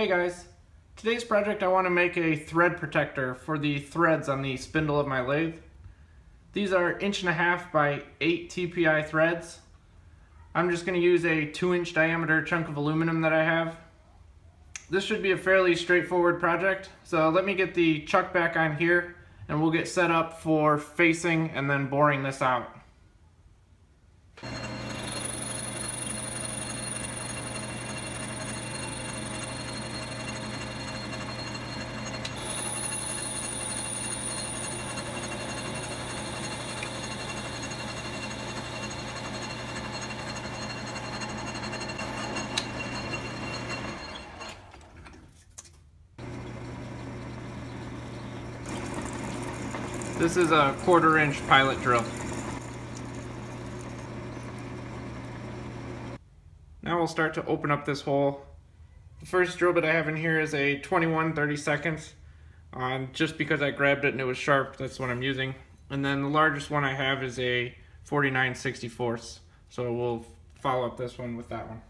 Hey guys, today's project I want to make a thread protector for the threads on the spindle of my lathe. These are inch and a half by 8 TPI threads. I'm just going to use a 2 inch diameter chunk of aluminum that I have. This should be a fairly straightforward project, so let me get the chuck back on here and we'll get set up for facing and then boring this out. This is a quarter inch pilot drill. Now we'll start to open up this hole. The first drill bit I have in here is a 21 30 seconds. Um, just because I grabbed it and it was sharp, that's what I'm using. And then the largest one I have is a 49 64 So we'll follow up this one with that one.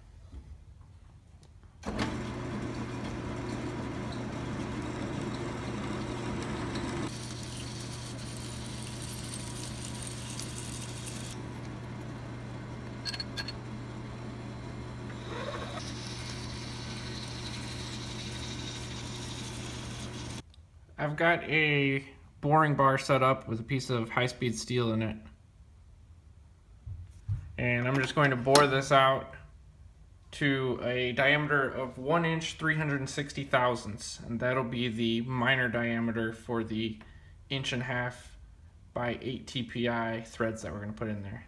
I've got a boring bar set up with a piece of high-speed steel in it. And I'm just going to bore this out to a diameter of 1 inch 360 thousandths and that'll be the minor diameter for the inch and a half by 8 TPI threads that we're going to put in there.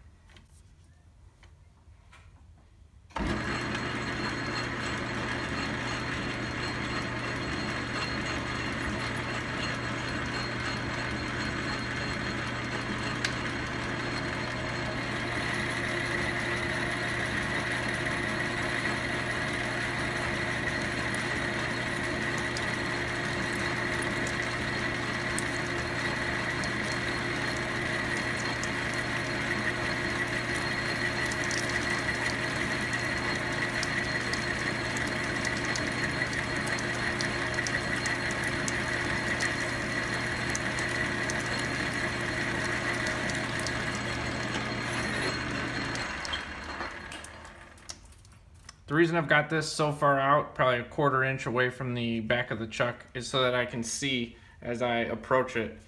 The reason I've got this so far out, probably a quarter inch away from the back of the chuck, is so that I can see as I approach it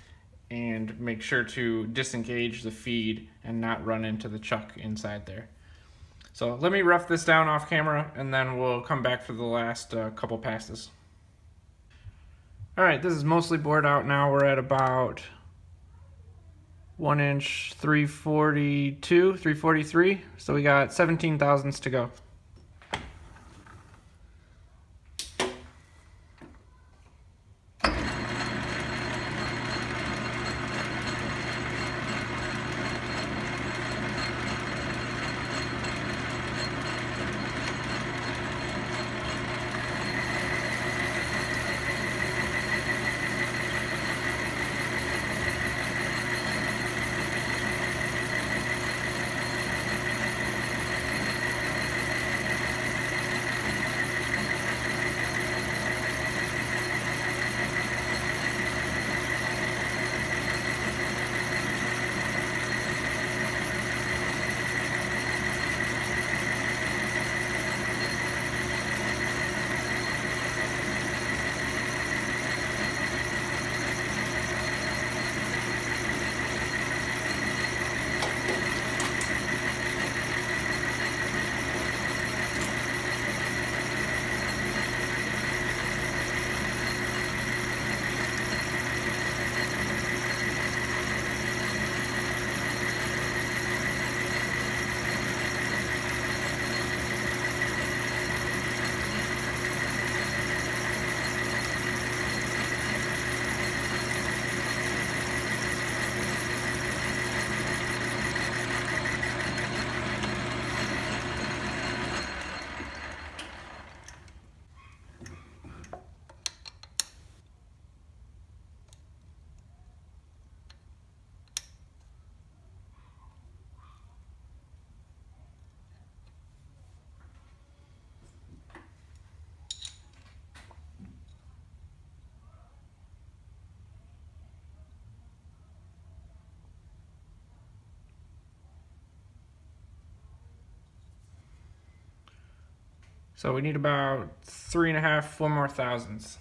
and make sure to disengage the feed and not run into the chuck inside there. So let me rough this down off camera and then we'll come back for the last uh, couple passes. Alright, this is mostly bored out now. We're at about 1 inch 342, 343. So we got 17 thousandths to go. So we need about three and a half, four more thousandths.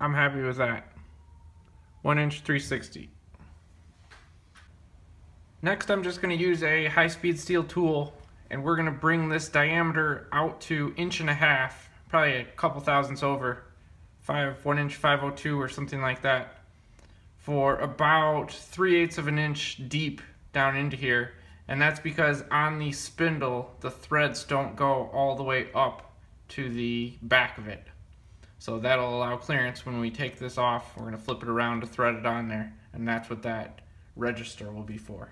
I'm happy with that. 1 inch 360. Next I'm just going to use a high-speed steel tool and we're going to bring this diameter out to inch and a half, probably a couple thousandths over, five, 1 inch 502 or something like that, for about 3 eighths of an inch deep down into here. And that's because on the spindle, the threads don't go all the way up to the back of it. So that'll allow clearance when we take this off. We're going to flip it around to thread it on there, and that's what that register will be for.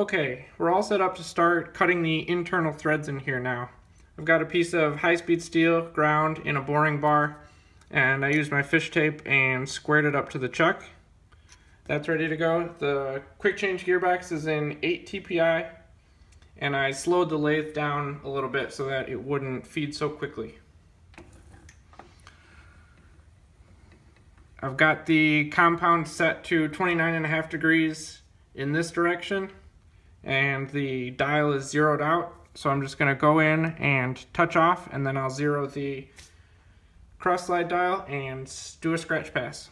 Okay, we're all set up to start cutting the internal threads in here now. I've got a piece of high-speed steel ground in a boring bar and I used my fishtail and squared it up to the chuck. That's ready to go. The quick change gearbox is in 8 TPI and I slowed the lathe down a little bit so that it wouldn't feed so quickly. I've got the compound set to 29 and a half degrees in this direction and the dial is zeroed out. So I'm just gonna go in and touch off and then I'll zero the cross slide dial and do a scratch pass.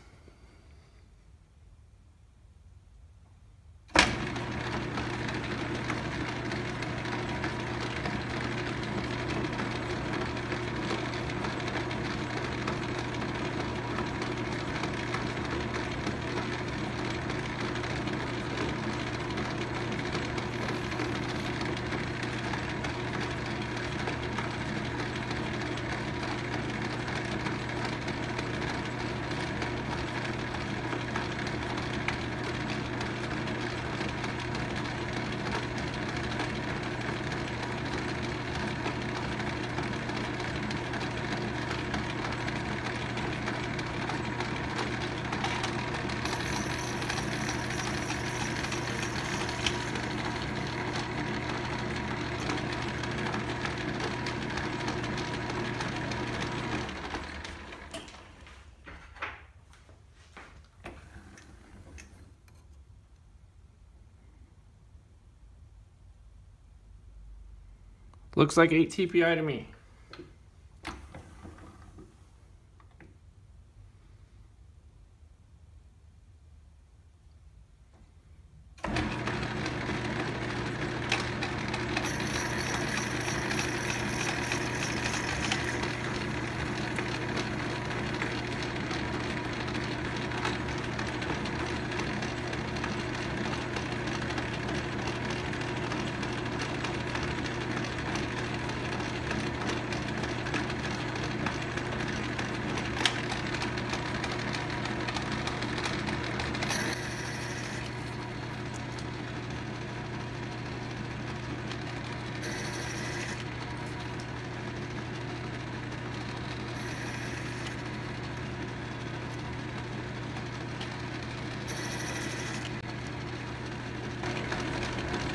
Looks like 8 TPI to me.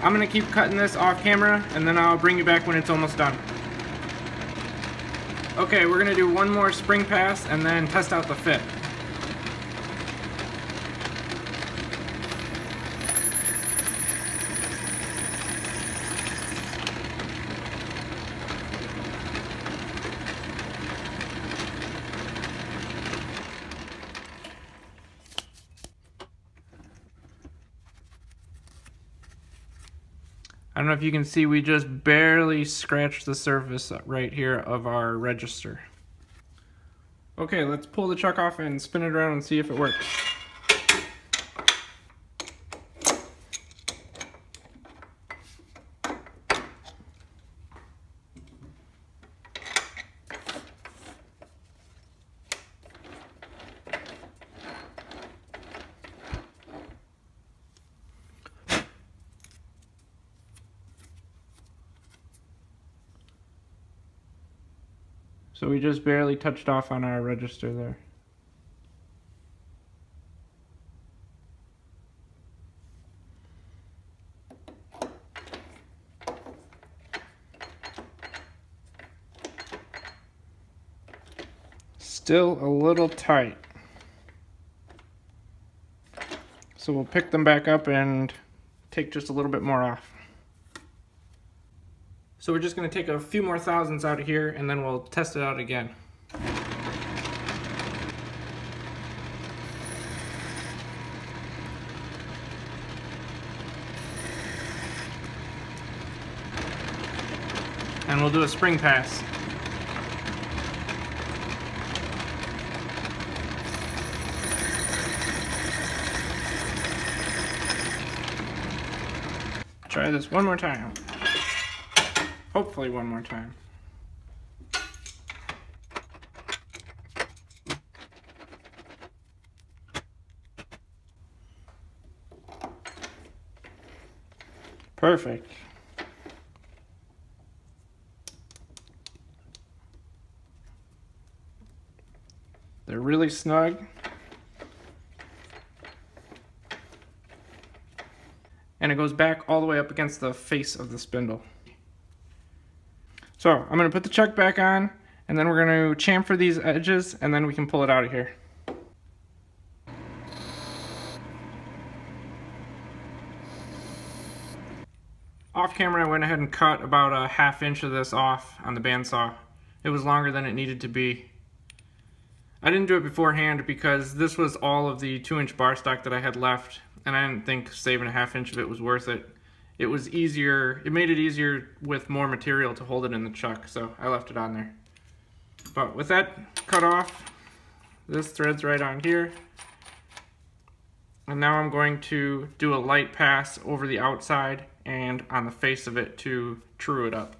I'm gonna keep cutting this off camera and then I'll bring you back when it's almost done. Okay, we're gonna do one more spring pass and then test out the fit. I don't know if you can see, we just barely scratched the surface right here of our register. Okay, let's pull the chuck off and spin it around and see if it works. So we just barely touched off on our register there. Still a little tight. So we'll pick them back up and take just a little bit more off. So we're just going to take a few more thousands out of here and then we'll test it out again. And we'll do a spring pass. Try this one more time. Hopefully one more time. Perfect. They're really snug. And it goes back all the way up against the face of the spindle. So I'm going to put the chuck back on and then we're going to chamfer these edges and then we can pull it out of here. Off camera I went ahead and cut about a half inch of this off on the bandsaw. It was longer than it needed to be. I didn't do it beforehand because this was all of the 2 inch bar stock that I had left and I didn't think saving a half inch of it was worth it it was easier, it made it easier with more material to hold it in the chuck, so I left it on there. But with that cut off, this thread's right on here. And now I'm going to do a light pass over the outside and on the face of it to true it up.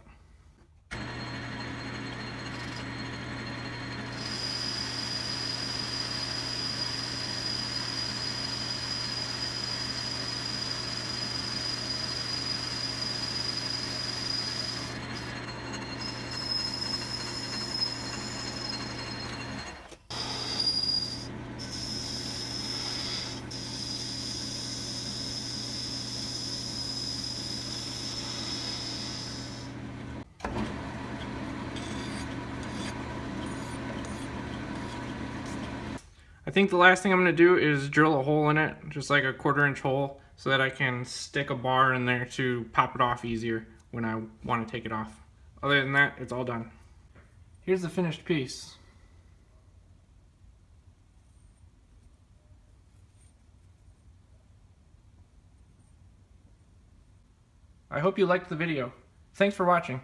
Think the last thing I'm going to do is drill a hole in it, just like a quarter inch hole, so that I can stick a bar in there to pop it off easier when I want to take it off. Other than that, it's all done. Here's the finished piece. I hope you liked the video. Thanks for watching.